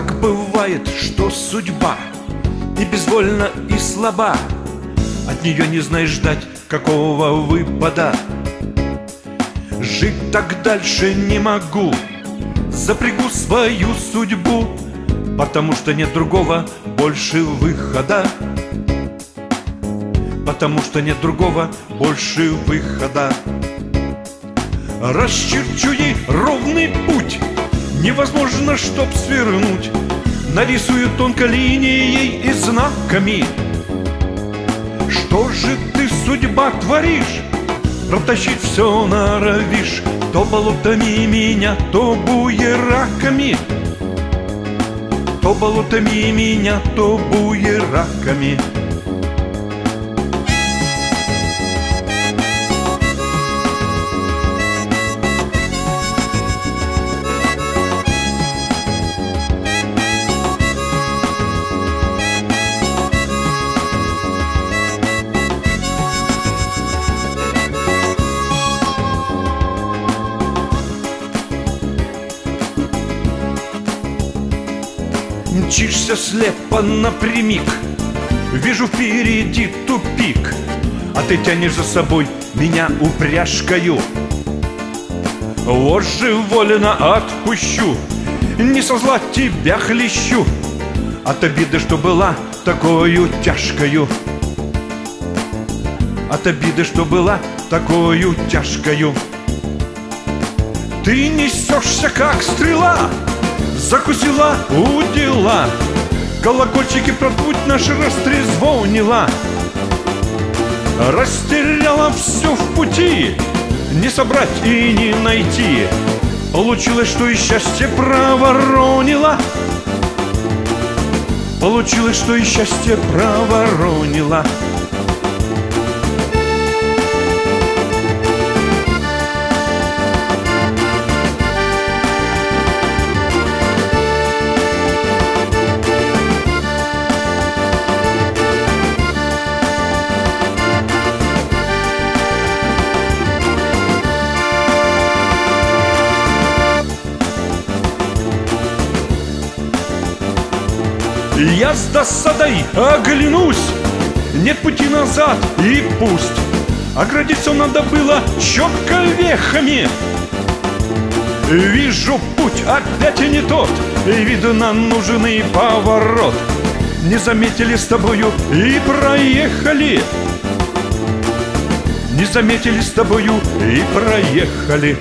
Так бывает, что судьба И безвольна, и слаба. От нее не знаешь ждать какого выпада. Жить так дальше не могу. Запрягу свою судьбу Потому что нет другого больше выхода. Потому что нет другого больше выхода. Расчерчу ей ровный путь Невозможно, чтоб свернуть. Нарисую тонко линией и знаками. Что же ты, судьба, творишь? Протащить все норовишь. То болотами меня, то буераками. То болотами меня, то буераками Мчишься слепо напрямик. Вижу впереди тупик. А ты тянешь за собой меня упряжкою. Вожжи волено отпущу. Не со зла тебя хлещу. От обиды, что была такою тяжкою. От обиды, что была такою тяжкою. Ты несешься, как стрела Закусила удила. Колокольчики про путь наш растрезвонила. Растеряла все в пути. Не собрать и не найти. Получилось, что и счастье проворонила Получилось, что и счастье проворонила Я с досадой оглянусь. Нет пути назад и пусть. Оградиться надо было четко вехами. Вижу путь опять и не тот видно нужный поворот. Не заметили с тобою и проехали. Не заметили с тобою и проехали